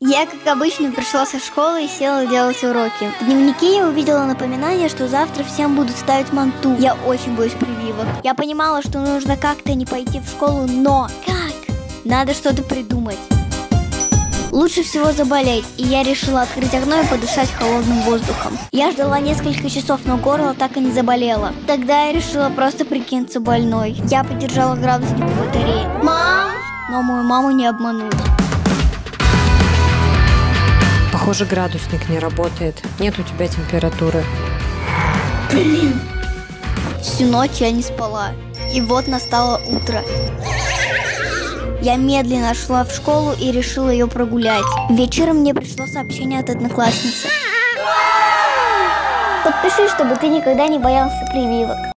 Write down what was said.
Я, как обычно, пришла со школы и села делать уроки. В дневнике я увидела напоминание, что завтра всем будут ставить манту. Я очень боюсь прививок. Я понимала, что нужно как-то не пойти в школу, но как? Надо что-то придумать. Лучше всего заболеть, и я решила открыть окно и подышать холодным воздухом. Я ждала несколько часов, но горло так и не заболело. Тогда я решила просто прикинуться больной. Я подержала градусник в батарее. Мам! Но мою маму не обмануть. Похоже, градусник не работает. Нет у тебя температуры. Блин! Всю ночь я не спала. И вот настало утро. Я медленно шла в школу и решила ее прогулять. Вечером мне пришло сообщение от одноклассницы. Подпиши, чтобы ты никогда не боялся прививок.